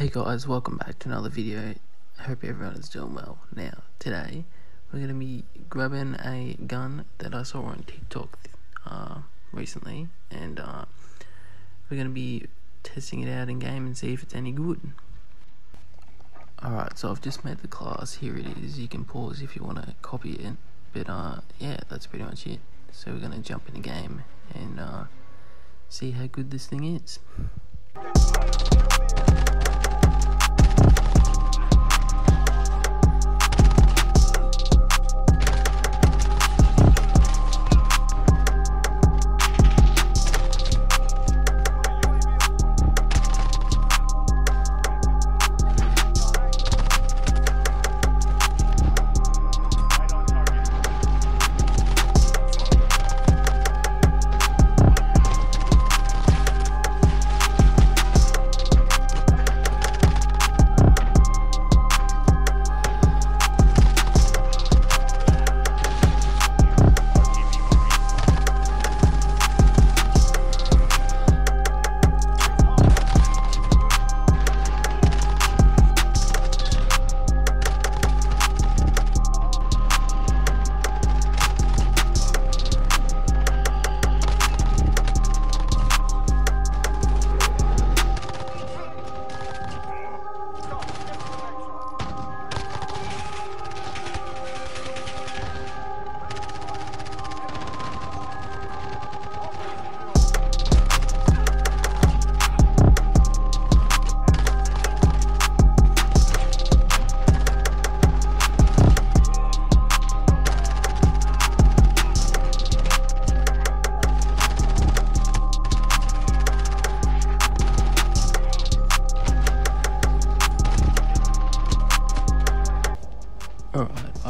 Hey guys, welcome back to another video. I hope everyone is doing well. Now, today, we're going to be grabbing a gun that I saw on TikTok uh, recently, and uh, we're going to be testing it out in game and see if it's any good. Alright, so I've just made the class, here it is, you can pause if you want to copy it, but uh, yeah, that's pretty much it. So we're going to jump in the game and uh, see how good this thing is.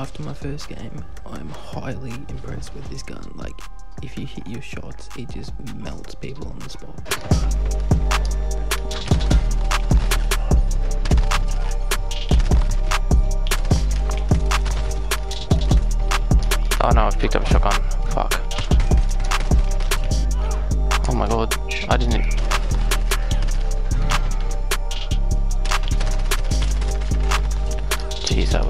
After my first game, I'm highly impressed with this gun. Like, if you hit your shots, it just melts people on the spot. Oh no, I've picked up a shotgun. Fuck. Oh my god, I didn't. Jeez, that was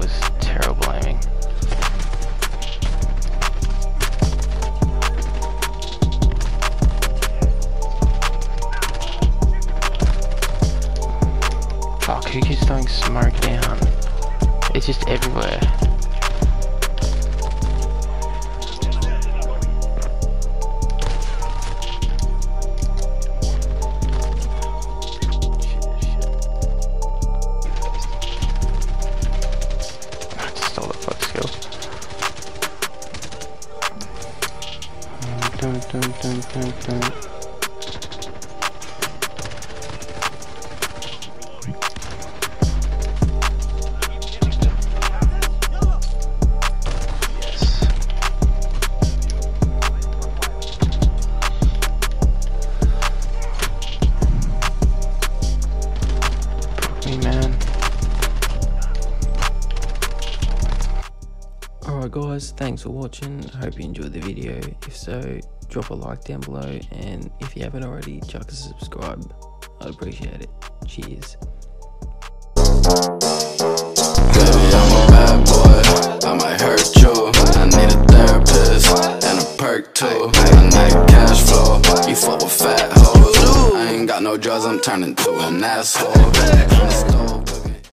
Who keeps throwing smoke down? It's just everywhere. Dun, dun, dun, dun, dun. Guys, thanks for watching. I hope you enjoyed the video. If so, drop a like down below and if you haven't already, chuck a subscribe. I'd appreciate it. Cheers. Fat hoes. I ain't got no drugs. I'm turning to an asshole.